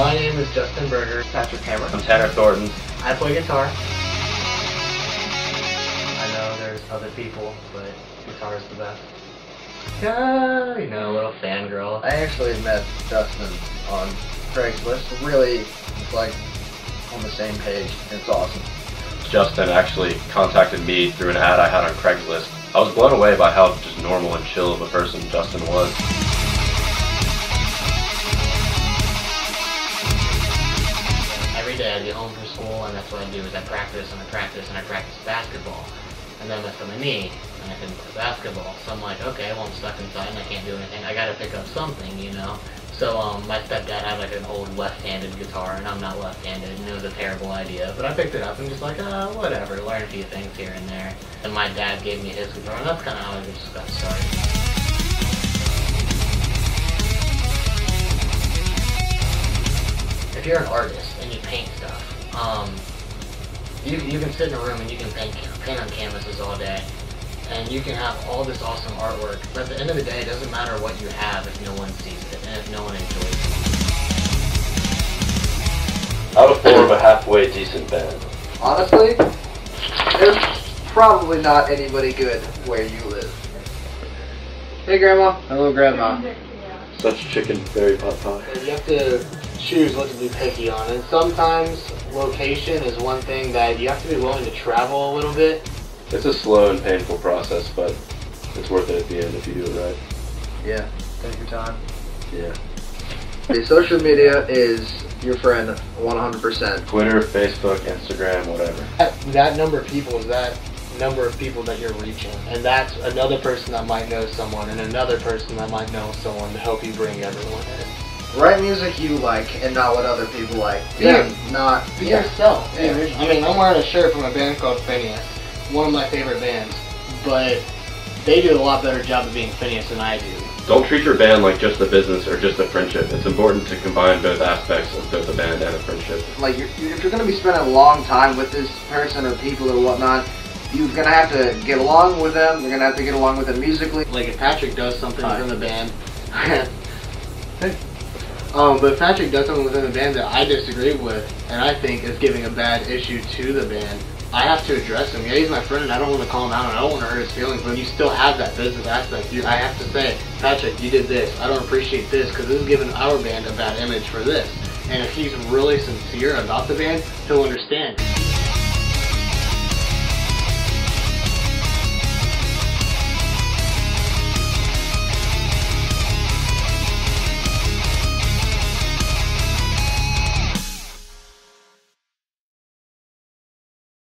My name is Justin Burger. Patrick Hammer. I'm Tanner Thornton. I play guitar. I know there's other people, but guitar is the best. Yeah, you know, a little fangirl. I actually met Justin on Craigslist. Really, it's like on the same page. It's awesome. Justin actually contacted me through an ad I had on Craigslist. I was blown away by how just normal and chill of a person Justin was. I get home from school, and that's what I do is I practice and I practice and I practice basketball. And then messed up my knee, and I couldn't play basketball. So I'm like, okay, well I'm stuck inside and I can't do anything. I gotta pick up something, you know? So um, my stepdad had like an old left-handed guitar, and I'm not left-handed, and it was a terrible idea. But I picked it up and just like, ah, whatever, learn a few things here and there. And my dad gave me his guitar, and that's kind of how I just got started. You're an artist and you paint stuff, um, you, you can sit in a room and you can paint, paint on canvases all day. And you can have all this awesome artwork, but at the end of the day, it doesn't matter what you have if no one sees it and if no one enjoys it. I would form a halfway decent band. Honestly, there's probably not anybody good where you live. Hey, Grandma. Hello, Grandma. Such chicken berry pot pie. You have to choose what to be picky on, and sometimes location is one thing that you have to be willing to travel a little bit. It's a slow and painful process, but it's worth it at the end if you do it right. Yeah, take your time. Yeah. The social media is your friend 100%. Twitter, Facebook, Instagram, whatever. That, that number of people is that number of people that you're reaching, and that's another person that might know someone, and another person that might know someone to help you bring everyone in. Write music you like and not what other people like. Yeah. Be not. Be yeah. yourself. Yeah. I mean, I'm wearing a shirt from a band called Phinehas, one of my favorite bands, but they do a lot better job of being Phinehas than I do. Don't treat your band like just a business or just a friendship. It's important to combine both aspects of both a band and a friendship. Like, you're, if you're going to be spending a long time with this person or people or whatnot, you're to have to get along with them. You're to have to get along with them musically. Like if Patrick does something Hi. within the band, um, but if Patrick does something within the band that I disagree with, and I think is giving a bad issue to the band, I have to address him. Yeah, he's my friend, and I don't want to call him out, and I don't want to hurt his feelings. But you still have that business aspect. You, I have to say, Patrick, you did this. I don't appreciate this because this is giving our band a bad image for this. And if he's really sincere about the band, he'll understand.